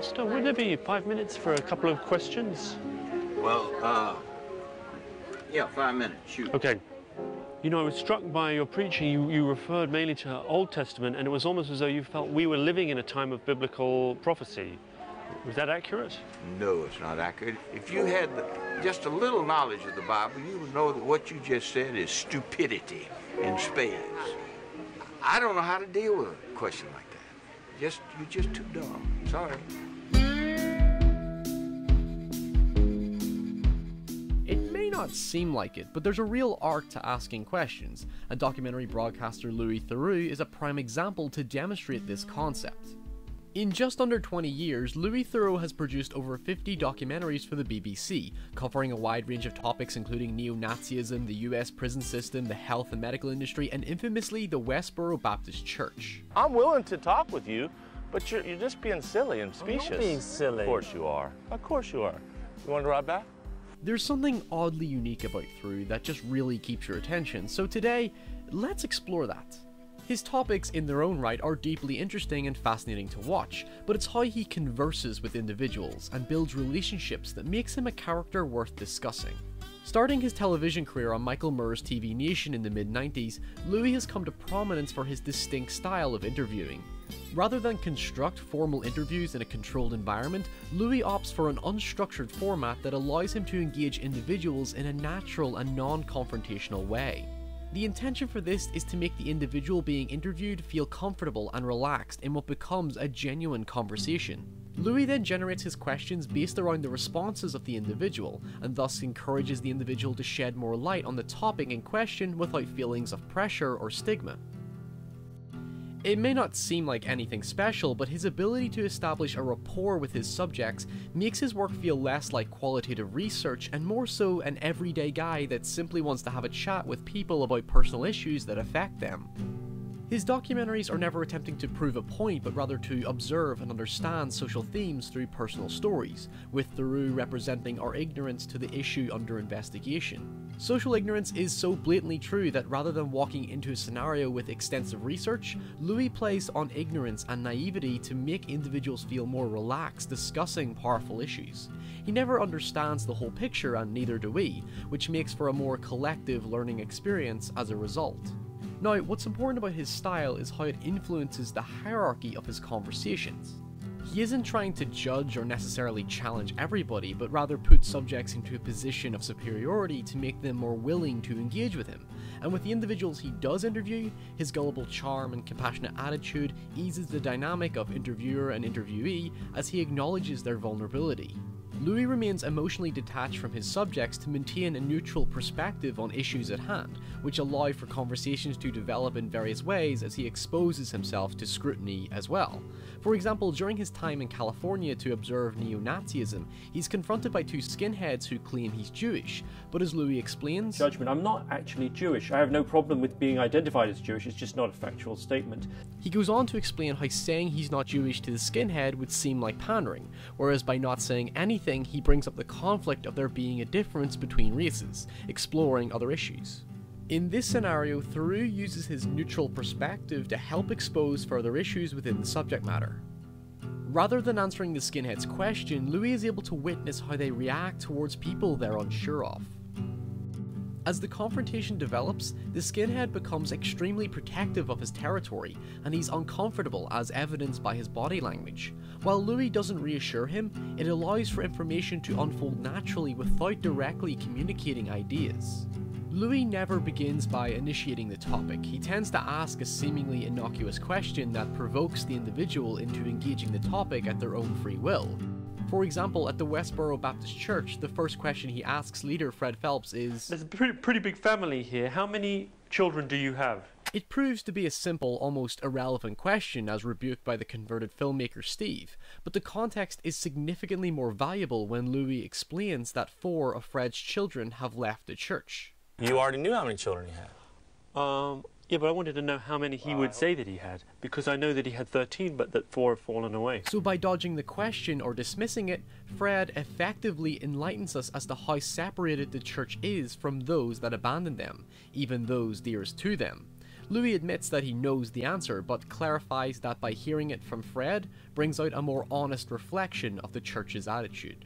Pastor. Would there be five minutes for a couple of questions? Well, uh, yeah, five minutes, shoot. Okay. You know, I was struck by your preaching. You, you referred mainly to the Old Testament, and it was almost as though you felt we were living in a time of biblical prophecy. Was that accurate? No, it's not accurate. If you had the, just a little knowledge of the Bible, you would know that what you just said is stupidity in spades. I don't know how to deal with a question like that. Just you're just too dumb. Sorry. Not seem like it, but there's a real arc to asking questions, and documentary broadcaster Louis Theroux is a prime example to demonstrate this concept. In just under 20 years, Louis Theroux has produced over 50 documentaries for the BBC, covering a wide range of topics including neo-Nazism, the US prison system, the health and medical industry, and infamously the Westboro Baptist Church. I'm willing to talk with you, but you're, you're just being silly and oh, specious. being silly. Of course you are. Of course you are. You want to ride back? There's something oddly unique about Theroux that just really keeps your attention, so today, let's explore that. His topics in their own right are deeply interesting and fascinating to watch, but it's how he converses with individuals and builds relationships that makes him a character worth discussing. Starting his television career on Michael Moore's TV Nation in the mid 90s, Louis has come to prominence for his distinct style of interviewing. Rather than construct formal interviews in a controlled environment, Louis opts for an unstructured format that allows him to engage individuals in a natural and non confrontational way. The intention for this is to make the individual being interviewed feel comfortable and relaxed in what becomes a genuine conversation. Louis then generates his questions based around the responses of the individual, and thus encourages the individual to shed more light on the topic in question without feelings of pressure or stigma. It may not seem like anything special, but his ability to establish a rapport with his subjects makes his work feel less like qualitative research and more so an everyday guy that simply wants to have a chat with people about personal issues that affect them. His documentaries are never attempting to prove a point, but rather to observe and understand social themes through personal stories, with Theroux representing our ignorance to the issue under investigation. Social ignorance is so blatantly true that rather than walking into a scenario with extensive research, Louis plays on ignorance and naivety to make individuals feel more relaxed discussing powerful issues. He never understands the whole picture, and neither do we, which makes for a more collective learning experience as a result. Now, what's important about his style is how it influences the hierarchy of his conversations. He isn't trying to judge or necessarily challenge everybody, but rather put subjects into a position of superiority to make them more willing to engage with him. And with the individuals he does interview, his gullible charm and compassionate attitude eases the dynamic of interviewer and interviewee as he acknowledges their vulnerability. Louis remains emotionally detached from his subjects to maintain a neutral perspective on issues at hand, which allow for conversations to develop in various ways as he exposes himself to scrutiny as well. For example, during his time in California to observe neo Nazism, he's confronted by two skinheads who claim he's Jewish, but as Louis explains, Judgment, I'm not actually Jewish. I have no problem with being identified as Jewish, it's just not a factual statement. He goes on to explain how saying he's not Jewish to the skinhead would seem like pandering, whereas by not saying anything, he brings up the conflict of there being a difference between races, exploring other issues. In this scenario, Theroux uses his neutral perspective to help expose further issues within the subject matter. Rather than answering the skinhead's question, Louis is able to witness how they react towards people they're unsure of. As the confrontation develops, the skinhead becomes extremely protective of his territory, and he's uncomfortable as evidenced by his body language. While Louis doesn't reassure him, it allows for information to unfold naturally without directly communicating ideas. Louis never begins by initiating the topic. He tends to ask a seemingly innocuous question that provokes the individual into engaging the topic at their own free will. For example, at the Westboro Baptist Church, the first question he asks leader Fred Phelps is There's a pretty, pretty big family here. How many children do you have? It proves to be a simple, almost irrelevant question as rebuked by the converted filmmaker Steve, but the context is significantly more valuable when Louis explains that four of Fred's children have left the church. You already knew how many children he had. Um, yeah, but I wanted to know how many he would say that he had, because I know that he had 13, but that four have fallen away. So, by dodging the question or dismissing it, Fred effectively enlightens us as to how separated the church is from those that abandoned them, even those dearest to them. Louis admits that he knows the answer, but clarifies that by hearing it from Fred brings out a more honest reflection of the church's attitude.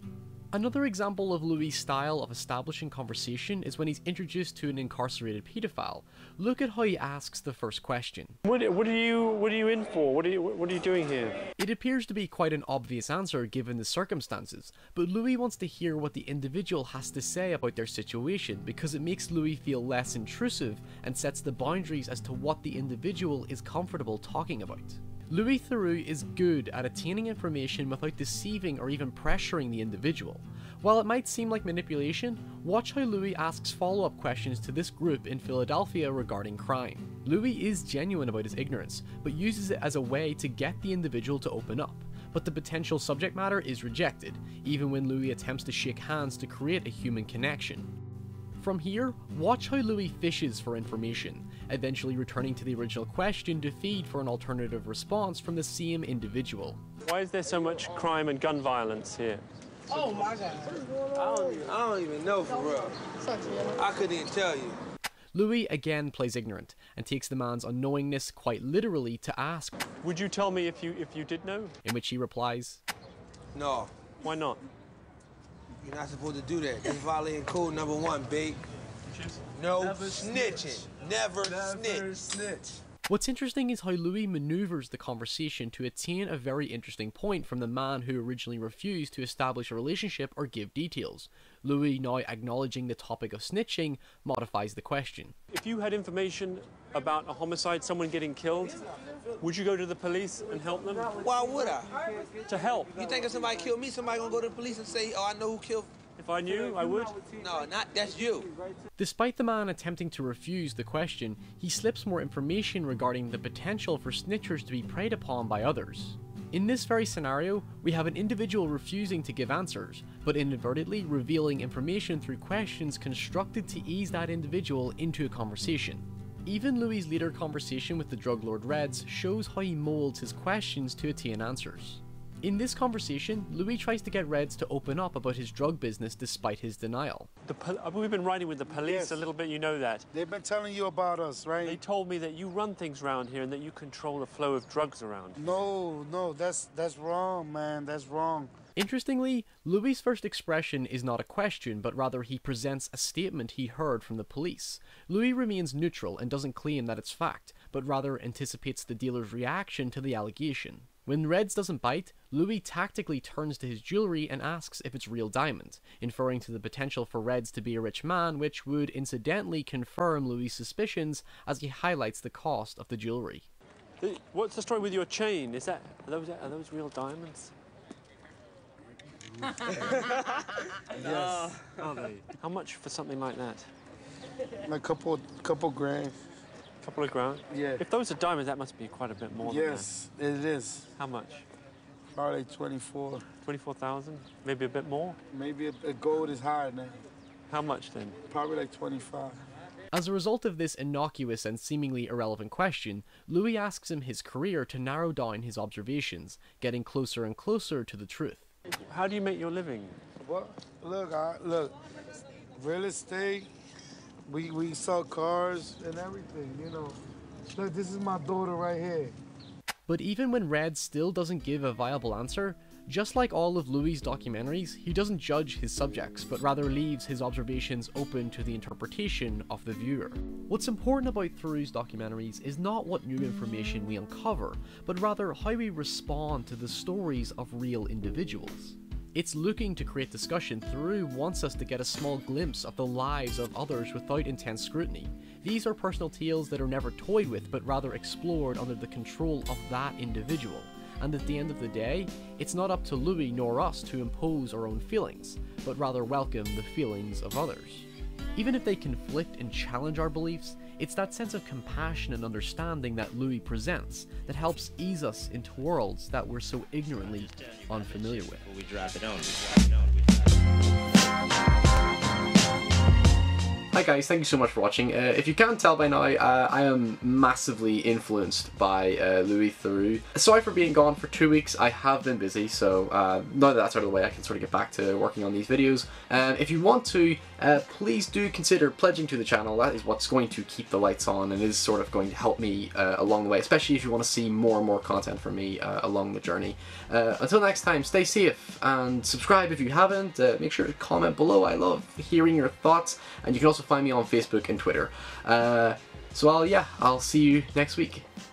Another example of Louis' style of establishing conversation is when he's introduced to an incarcerated paedophile. Look at how he asks the first question. What, what are you What are you in for? What are you What are you doing here? It appears to be quite an obvious answer given the circumstances, but Louis wants to hear what the individual has to say about their situation because it makes Louis feel less intrusive and sets the boundaries as to what the individual is comfortable talking about. Louis Theroux is good at attaining information without deceiving or even pressuring the individual. While it might seem like manipulation, watch how Louis asks follow up questions to this group in Philadelphia regarding crime. Louis is genuine about his ignorance, but uses it as a way to get the individual to open up. But the potential subject matter is rejected, even when Louis attempts to shake hands to create a human connection. From here, watch how Louis fishes for information, eventually returning to the original question to feed for an alternative response from the same individual. Why is there so much crime and gun violence here? Oh my god. I don't even, I don't even know for real. I couldn't even tell you. Louis again plays ignorant and takes the man's unknowingness quite literally to ask, Would you tell me if you if you did know? in which he replies, No, Why not? you're not supposed to do that. That's violating code number one, babe. No snitching. Never, snitch. What's interesting is how Louis maneuvers the conversation to attain a very interesting point from the man who originally refused to establish a relationship or give details. Louis, now acknowledging the topic of snitching, modifies the question. If you had information about a homicide, someone getting killed, would you go to the police and help them? Why would I? To help. You think if somebody killed me, somebody gonna go to the police and say, oh, I know who killed? If I knew, I would. No, not that's you. Despite the man attempting to refuse the question, he slips more information regarding the potential for snitchers to be preyed upon by others. In this very scenario, we have an individual refusing to give answers, but inadvertently revealing information through questions constructed to ease that individual into a conversation. Even Louis' later conversation with the drug lord Reds shows how he molds his questions to attain answers. In this conversation, Louis tries to get Reds to open up about his drug business despite his denial. The pol- uh, we've been riding with the police Yes. a little bit, you know that. They've been telling you about us, right? They told me that you run things around here and that you control the flow of drugs around. No, no, that's that's wrong, man. That's wrong. Interestingly, Louis' first expression is not a question, but rather he presents a statement he heard from the police. Louis remains neutral and doesn't claim that it's fact, but rather anticipates the dealer's reaction to the allegation. When Reds doesn't bite, Louis tactically turns to his jewelry and asks if it's real diamond, inferring to the potential for Reds to be a rich man, which would incidentally confirm Louis' suspicions as he highlights the cost of the jewelry. What's the story with your chain? Is that are those are those real diamonds? Yes, Are? How much for something like that? a couple, couple grand. A couple of grand. Yeah. If those are diamonds, that must be quite a bit more. Yes, it is. Than that. How much? Probably 24. Twenty-four thousand? Maybe a bit more. Maybe a, a gold is higher now. How much then? Probably like 25. As a result of this innocuous and seemingly irrelevant question, Louis asks him his career to narrow down his observations, getting closer and closer to the truth. How do you make your living? What? Look, I, look. Real estate. We we sell cars and everything. You know. Look, this is my daughter right here. But even when Red still doesn't give a viable answer, just like all of Louis' documentaries, he doesn't judge his subjects, but rather leaves his observations open to the interpretation of the viewer. What's important about Theroux's documentaries is not what new information we uncover, but rather how we respond to the stories of real individuals. It's looking to create discussion through wants us to get a small glimpse of the lives of others without intense scrutiny. These are personal tales that are never toyed with, but rather explored under the control of that individual. And at the end of the day, it's not up to Louis nor us to impose our own feelings, but rather welcome the feelings of others. Even if they conflict and challenge our beliefs, it's that sense of compassion and understanding that Louis presents that helps ease us into worlds that we're so ignorantly unfamiliar with. Hi guys, thank you so much for watching. Uh, if you can't tell by now, uh, I am massively influenced by uh, Louis Theroux. Sorry for being gone for two weeks, I have been busy, so uh, now that that's out of the way, I can sort of get back to working on these videos. Um, if you want to, uh, please do consider pledging to the channel, that is what's going to keep the lights on and is sort of going to help me uh, along the way, especially if you want to see more and more content from me along the journey. until next time, stay safe and subscribe if you haven't, make sure to comment below, I love hearing your thoughts, and you can find me on Facebook and Twitter. Uh, so I'll, yeah, I'll see you next week.